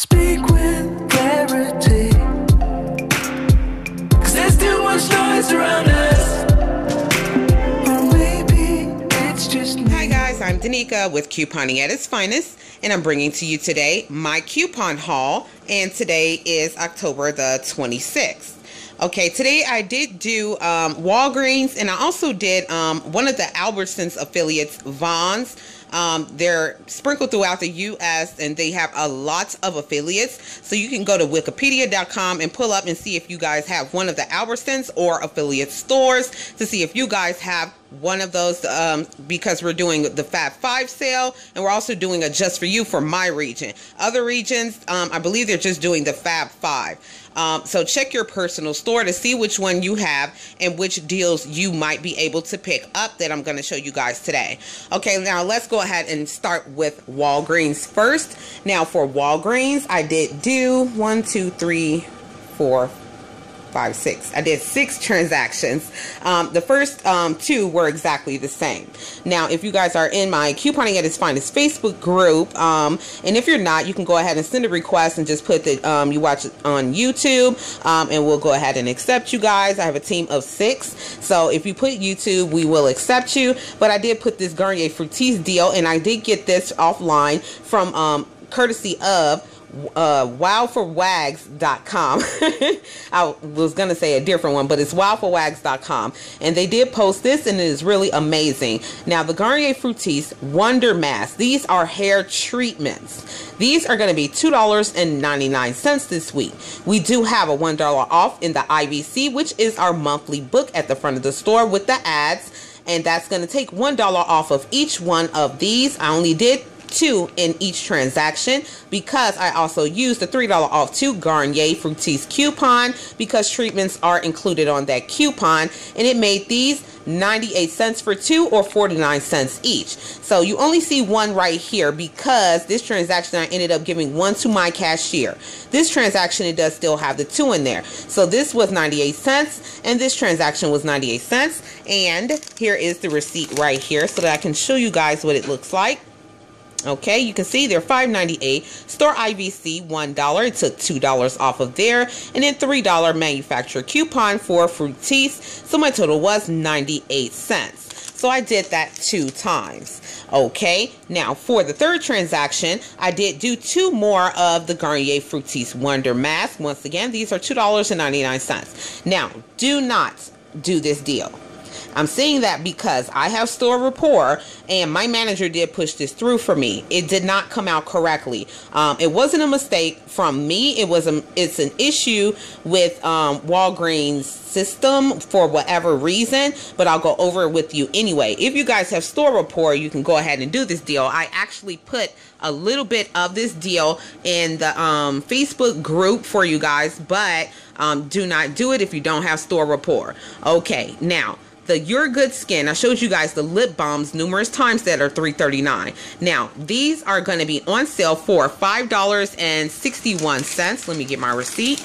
Speak with clarity. Cause there's too much noise around us. Hi guys, I'm Danica with Couponing at its finest, and I'm bringing to you today my coupon haul, and today is October the 26th. Okay, today I did do um, Walgreens, and I also did um, one of the Albertsons affiliates, Vons. Um, they're sprinkled throughout the U.S. and they have a lot of affiliates. So you can go to wikipedia.com and pull up and see if you guys have one of the Albertsons or affiliate stores to see if you guys have one of those um, because we're doing the Fab Five sale and we're also doing a just for you for my region. Other regions, um, I believe they're just doing the Fab Five. Um, so check your personal store to see which one you have and which deals you might be able to pick up that I'm going to show you guys today. Okay, now let's go ahead and start with Walgreens first. Now for Walgreens, I did do one, two, three, four, five, six. I did six transactions. Um, the first um, two were exactly the same. Now, if you guys are in my Couponing at its finest Facebook group, um, and if you're not, you can go ahead and send a request and just put that um, you watch it on YouTube, um, and we'll go ahead and accept you guys. I have a team of six, so if you put YouTube, we will accept you. But I did put this Garnier Fructis deal, and I did get this offline from um, courtesy of uh, wowforwags.com. I was going to say a different one, but it's wowforwags.com. And they did post this and it is really amazing. Now, the Garnier Fructis Wonder Mask, these are hair treatments. These are going to be $2.99 this week. We do have a $1 off in the IVC, which is our monthly book at the front of the store with the ads and that's going to take $1 off of each one of these. I only did two in each transaction because I also used the $3 off two Garnier Fructis coupon because treatments are included on that coupon and it made these 98 cents for two or 49 cents each. So you only see one right here because this transaction I ended up giving one to my cashier. This transaction it does still have the two in there. So this was 98 cents and this transaction was 98 cents and here is the receipt right here so that I can show you guys what it looks like. Okay, you can see they're $5.98. Store IVC $1. It took $2 off of there. And then $3 manufacturer coupon for Fructis. So my total was 98 cents. So I did that two times. Okay, now for the third transaction, I did do two more of the Garnier Fructis Wonder Mask. Once again, these are $2.99. Now, do not do this deal. I'm saying that because I have store rapport and my manager did push this through for me. It did not come out correctly. Um, it wasn't a mistake from me. It was a it's an issue with um, Walgreens system for whatever reason, but I'll go over it with you anyway. If you guys have store rapport, you can go ahead and do this deal. I actually put a little bit of this deal in the um, Facebook group for you guys, but um, do not do it if you don't have store rapport. Okay, now the Your Good Skin. I showed you guys the lip balms numerous times that are $3.39. Now, these are going to be on sale for $5.61. Let me get my receipt.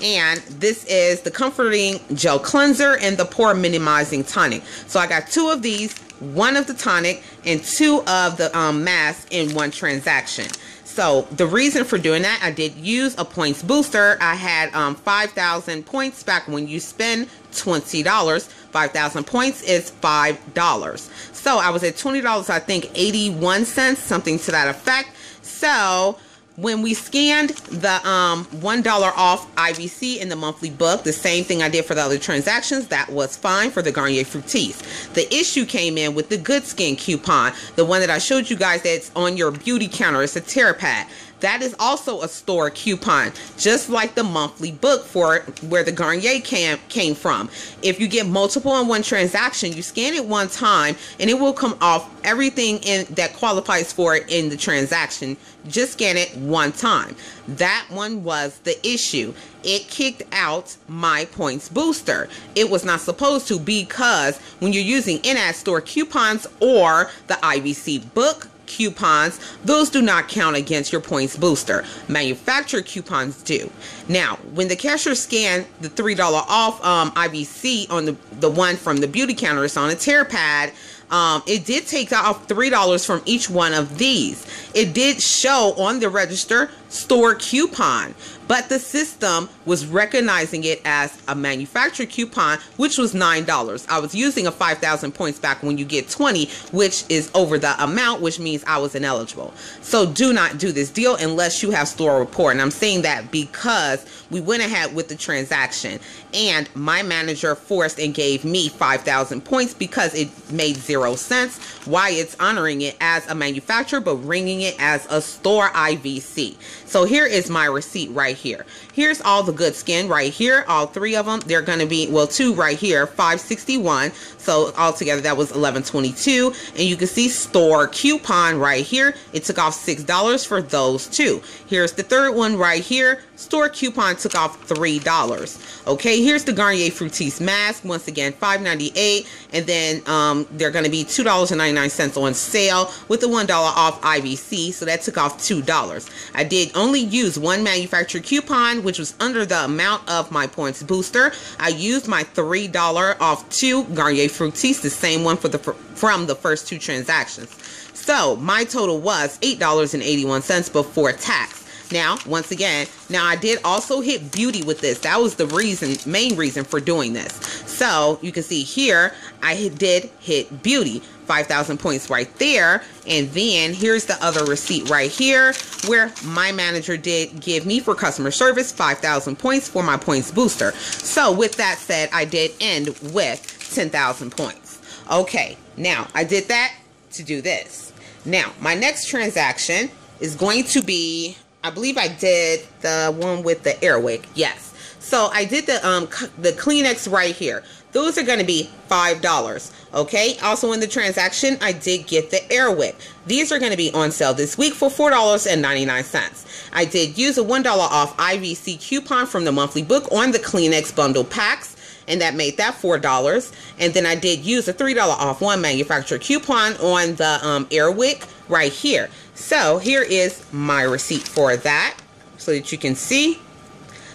And this is the Comforting Gel Cleanser and the Pore Minimizing Tonic. So I got two of these, one of the tonic, and two of the um, mask in one transaction. So the reason for doing that, I did use a points booster. I had um, 5,000 points back when you spend $20. 5,000 points is $5. So I was at $20, I think 81 cents, something to that effect. So when we scanned the um, $1 off IVC in the monthly book, the same thing I did for the other transactions, that was fine for the Garnier Fructis. The issue came in with the Good Skin coupon, the one that I showed you guys that's on your beauty counter. It's a tear pad. That is also a store coupon, just like the monthly book for where the Garnier cam came from. If you get multiple in one transaction, you scan it one time and it will come off everything in that qualifies for it in the transaction. Just scan it one time. That one was the issue. It kicked out my points booster. It was not supposed to because when you're using in-app store coupons or the IVC book coupons, those do not count against your points booster. Manufacturer coupons do. Now, when the cashier scanned the $3 off um, IVC on the, the one from the beauty counter, it's on a tear pad, um, it did take off $3 from each one of these. It did show on the register store coupon, but the system was recognizing it as a manufacturer coupon, which was $9. I was using a 5,000 points back when you get 20, which is over the amount, which means I was ineligible. So do not do this deal unless you have store report. And I'm saying that because we went ahead with the transaction and my manager forced and gave me 5,000 points because it made zero sense why it's honoring it as a manufacturer but ringing it as a store IVC. So here is my receipt right here. Here's all the good skin right here. All three of them, they're going to be, well, two right here, 561. So altogether that was 1122. And you can see store coupon right here. It took off $6 for those two. Here's the third one right here. Store coupon took off $3. Okay, here's the Garnier Fructis mask. Once again, $5.98. And then um, they're going to be $2.99 on sale with the $1 off IVC. So that took off $2. I did only use one manufacturer coupon, which was under the amount of my points booster. I used my $3 off two Garnier Fructis, the same one for the from the first two transactions. So my total was $8.81 before tax. Now, once again, now I did also hit beauty with this. That was the reason, main reason for doing this. So you can see here, I did hit beauty. 5,000 points right there. And then here's the other receipt right here where my manager did give me for customer service 5,000 points for my points booster. So with that said, I did end with 10,000 points. Okay, now I did that to do this. Now, my next transaction is going to be, I believe I did the one with the Airwick. Yes. So I did the um the Kleenex right here. Those are going to be $5. Okay. Also in the transaction, I did get the Airwick. These are going to be on sale this week for $4.99. I did use a $1 off IVC coupon from the monthly book on the Kleenex bundle packs and that made that four dollars. And then I did use a three dollar off one manufacturer coupon on the um, Airwick right here. So here is my receipt for that, so that you can see.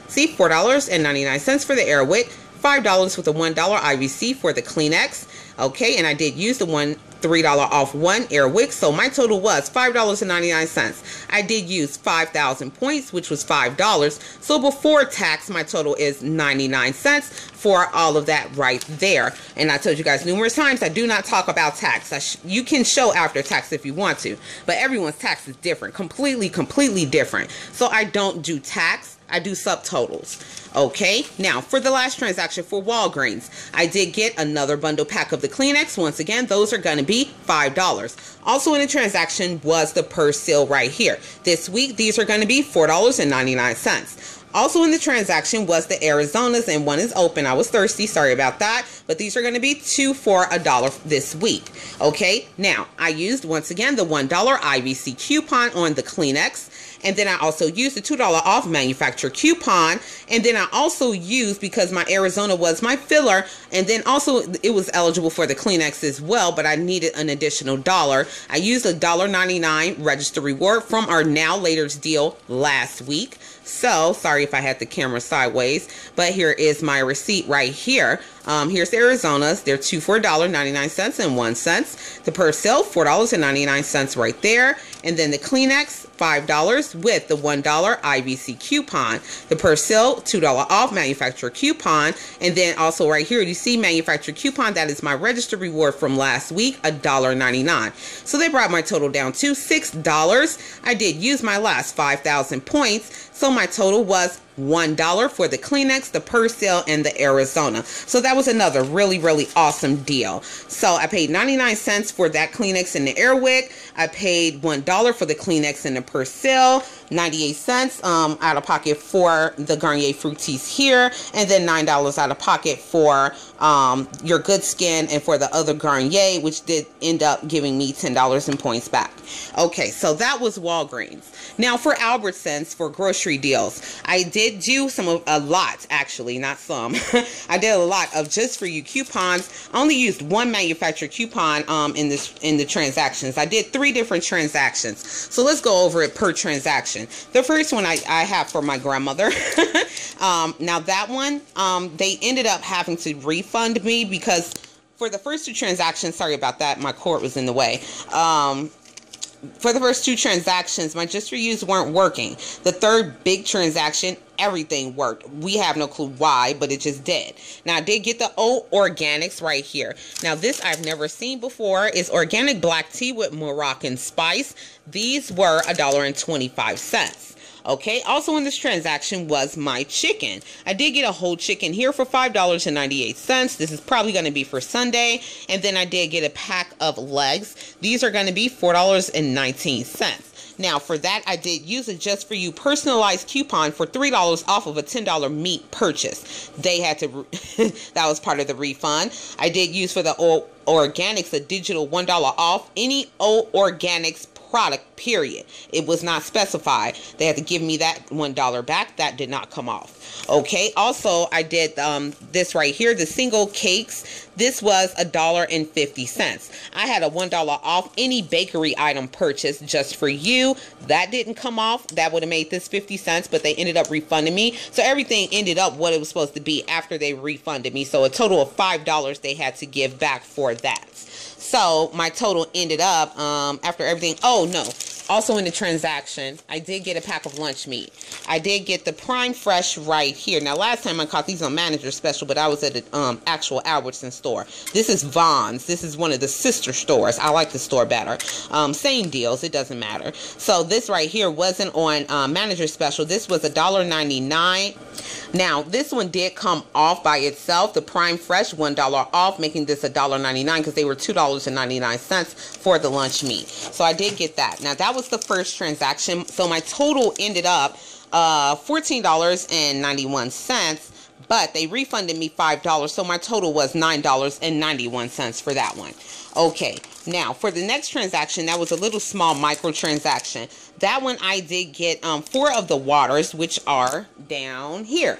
See, four dollars and ninety nine cents for the Airwick, five dollars with a one dollar IVC for the Kleenex. Okay, and I did use the one $3 off one Airwick. So my total was $5.99. I did use 5,000 points, which was $5. So before tax, my total is 99 cents for all of that right there. And I told you guys numerous times, I do not talk about tax. you can show after tax if you want to, but everyone's tax is different, completely, completely different. So I don't do tax. I do subtotals. Okay, now for the last transaction for Walgreens, I did get another bundle pack of the Kleenex. Once again, those are going to be $5. Also in the transaction was the purse Persil right here. This week, these are going to be $4.99. Also in the transaction was the Arizonas, and one is open. I was thirsty, sorry about that. But these are going to be two for a dollar this week. Okay, now I used once again the $1 IVC coupon on the Kleenex. And then I also used the $2 off manufacturer coupon. And then I also used, because my Arizona was my filler, and then also it was eligible for the Kleenex as well, but I needed an additional dollar. I used a $1.99 register reward from our Now Later's deal last week. So, sorry if I had the camera sideways, but here is my receipt right here. Um, here's Arizona's. They're two for $1.99 and 1 cent. The Persil, $4.99 right there. And then the Kleenex, $5 with the $1 IVC coupon. The Persil, $2 off manufacturer coupon. And then also right here, you see manufacturer coupon. That is my registered reward from last week, $1.99. So they brought my total down to $6. I did use my last 5,000 points. So my total was $1 for the Kleenex, the Persil, and the Arizona. So that was another really, really awesome deal. So I paid 99 cents for that Kleenex and the Airwick. I paid $1 for the Kleenex and the Persil, 98 cents um, out of pocket for the Garnier Fructis here, and then $9 out of pocket for um, your good skin and for the other Garnier, which did end up giving me $10 in points back. Okay, so that was Walgreens. Now for Albertsons for grocery deals, I did do some of a lot actually, not some. I did a lot of just for you coupons. I only used one manufacturer coupon um, in this in the transactions. I did three different transactions. So let's go over it per transaction. The first one I, I have for my grandmother. um, now that one, um, they ended up having to refund me because for the first two transactions, sorry about that, my cord was in the way. Um, for the first two transactions, my just for use weren't working. The third big transaction, everything worked. We have no clue why, but it just did. Now I did get the O Organics right here. Now this I've never seen before is organic black tea with Moroccan spice. These were a dollar and twenty-five cents. Okay, also in this transaction was my chicken. I did get a whole chicken here for $5.98. This is probably going to be for Sunday. And then I did get a pack of legs. These are going to be $4.19. Now, for that, I did use a Just For You personalized coupon for $3 off of a $10 meat purchase. They had to, that was part of the refund. I did use for the o Organics a digital $1 off any O Organics product, period. It was not specified. They had to give me that $1 back. That did not come off. Okay. Also, I did um, this right here, the single cakes. This was a dollar and fifty cents. I had a $1 off any bakery item purchase just for you. That didn't come off. That would have made this 50 cents, but they ended up refunding me. So everything ended up what it was supposed to be after they refunded me. So a total of $5 they had to give back for that. So my total ended up um, after everything. Oh no. Also in the transaction, I did get a pack of lunch meat. I did get the Prime Fresh right here. Now, last time I caught these on Manager Special, but I was at the um, actual Albertson store. This is Vons. This is one of the sister stores. I like the store better. Um, same deals. It doesn't matter. So this right here wasn't on uh, Manager Special. This was a dollar ninety nine. Now, this one did come off by itself. The Prime Fresh, $1 off, making this a dollar ninety nine because they were $2.99 for the lunch meat. So I did get that. Now, that was the first transaction. So my total ended up uh, $14.91 but they refunded me $5 so my total was $9.91 for that one okay now for the next transaction that was a little small micro transaction that one I did get um, four of the waters which are down here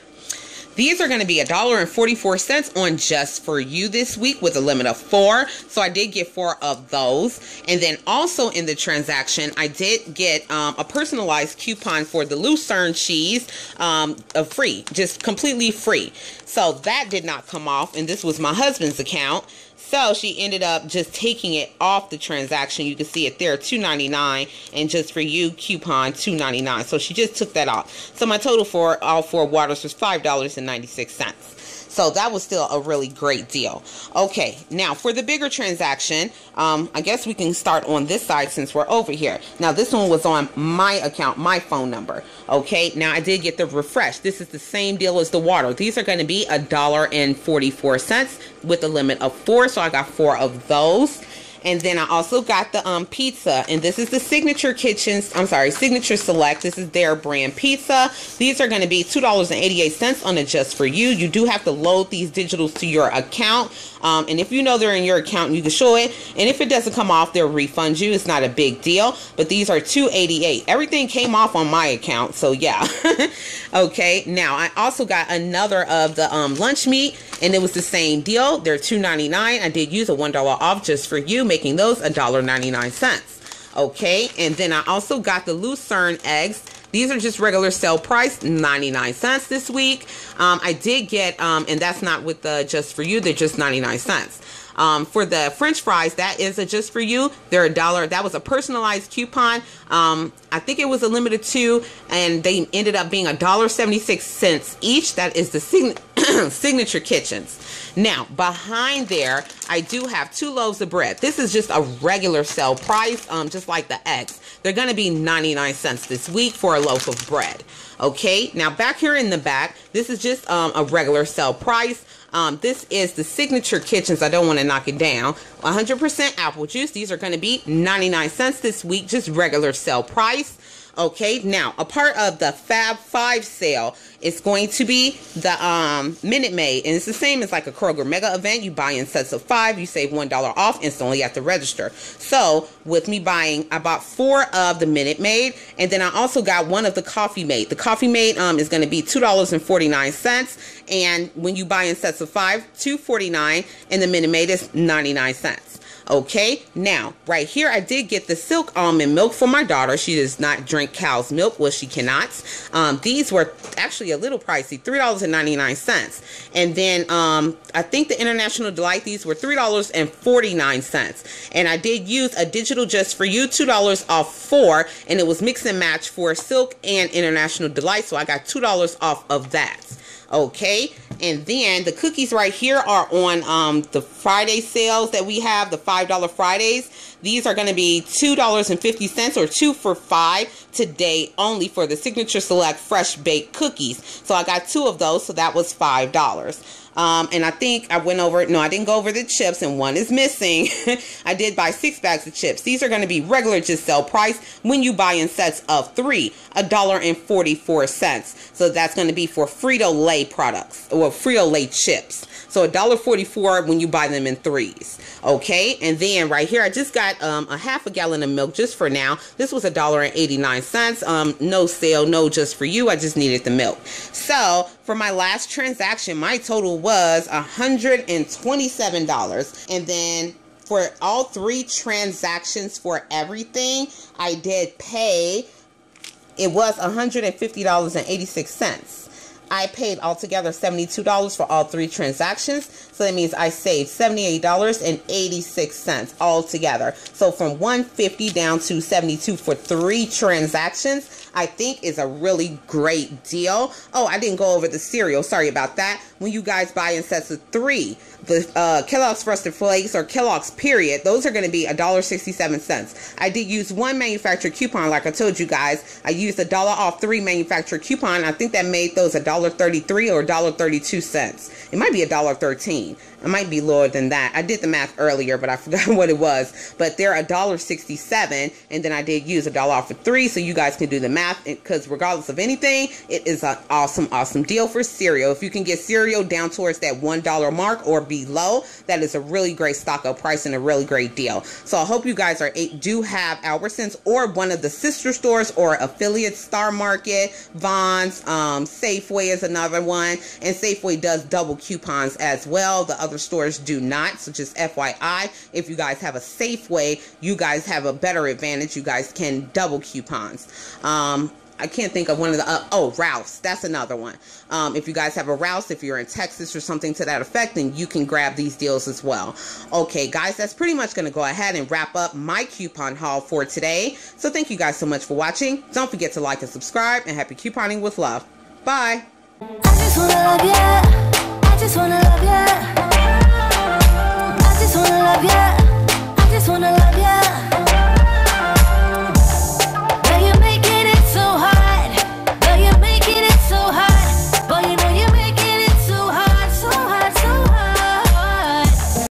these are going to be a dollar and 44 cents on just for you this week with a limit of four. So I did get four of those. And then also in the transaction, I did get um, a personalized coupon for the Lucerne cheese um, free, just completely free. So that did not come off. And this was my husband's account. So she ended up just taking it off the transaction. You can see it there, $2.99, and just for you, coupon $2.99. So she just took that off. So my total for all four waters was $5.96. So that was still a really great deal. Okay, now for the bigger transaction, um, I guess we can start on this side since we're over here. Now this one was on my account, my phone number. Okay, now I did get the refresh. This is the same deal as the water. These are going to be a dollar and 44 cents with a limit of four. So I got four of those. And then I also got the um, pizza, and this is the Signature Kitchens. I'm sorry, Signature Select. This is their brand pizza. These are going to be two dollars and eighty eight cents on it just for you. You do have to load these digitals to your account, um, and if you know they're in your account, you can show it. And if it doesn't come off, they'll refund you. It's not a big deal. But these are two eighty eight. Everything came off on my account, so yeah. okay. Now I also got another of the um, lunch meat, and it was the same deal. They're two ninety nine. I did use a one dollar off just for you making those $1.99. Okay, and then I also got the Lucerne eggs. These are just regular sale price, 99 cents this week. Um, I did get, um, and that's not with the just for you, they're just 99 cents. Um, for the French fries, that is a just for you. They're a dollar. That was a personalized coupon. Um, I think it was a limited two, and they ended up being a dollar seventy six cents each. That is the sign- signature kitchens. Now behind there, I do have two loaves of bread. This is just a regular sale price, um, just like the X. They're going to be 99 cents this week for a loaf of bread. Okay, now back here in the back, this is just um, a regular sale price. Um, this is the Signature Kitchens. I don't want to knock it down. 100% apple juice. These are going to be 99 cents this week, just regular sale price. Okay, now a part of the Fab Five sale is going to be the um, Minute Maid, and it's the same as like a Kroger Mega event. You buy in sets of five, you save one dollar off instantly at the register. So with me buying, I bought four of the Minute Maid, and then I also got one of the Coffee Mate. The Coffee Mate um, is going to be two dollars and forty nine cents, and when you buy in sets of five, two forty nine, and the Minute Maid is ninety nine cents. Okay, now right here I did get the silk almond milk for my daughter. She does not drink cow's milk, well she cannot. Um, these were actually a little pricey, three dollars and then um, I think the International Delight these were three dollars and I did use a digital just for you, two dollars off four, and it was mix and match for silk and International Delight, so I got two dollars off of that okay and then the cookies right here are on um, the friday sales that we have the five dollar fridays. These are going to be two dollars and fifty cents or two for five today only for the signature select fresh baked cookies. So i got two of those so that was five dollars um, and I think I went over, no, I didn't go over the chips and one is missing. I did buy six bags of chips. These are going to be regular just sell price when you buy in sets of three, a dollar and 44 cents. So that's going to be for Frito-Lay products or Frito-Lay chips. So a dollar 44 when you buy them in threes. Okay. And then right here, I just got um, a half a gallon of milk just for now. This was a dollar and 89 cents. Um, no sale, no just for you. I just needed the milk. So for my last transaction, my total was $127. And then for all three transactions for everything, I did pay, it was $150.86. I paid altogether $72 for all three transactions. So that means I saved $78.86 altogether. So from 150 down to 72 for three transactions, I think is a really great deal. Oh, I didn't go over the cereal. Sorry about that. When you guys buy in sets of three, the uh, Kellogg's Frosted Flakes or Kellogg's period, those are going to be $1.67. I did use one manufacturer coupon like I told you guys. I used a dollar off three manufacturer coupon. I think that made those $1.33 or $1.32 cents. It might be $1.13 believe. It might be lower than that. I did the math earlier, but I forgot what it was. But they're $1.67 and then I did use a dollar off for three so you guys can do the math because regardless of anything, it is an awesome, awesome deal for cereal. If you can get cereal down towards that $1 mark or below, that is a really great stock up price and a really great deal. So I hope you guys are do have Albertsons or one of the sister stores or affiliate Star Market, Vons, um, Safeway is another one, and Safeway does double coupons as well. The other stores do not, so just FYI, if you guys have a Safeway, you guys have a better advantage. You guys can double coupons. Um, I can't think of one of the, uh, oh, Rouse. That's another one. Um, if you guys have a Rouse, if you're in Texas or something to that effect, then you can grab these deals as well. Okay, guys, that's pretty much going to go ahead and wrap up my coupon haul for today. So thank you guys so much for watching. Don't forget to like and subscribe and happy couponing with love. Bye. Love ya.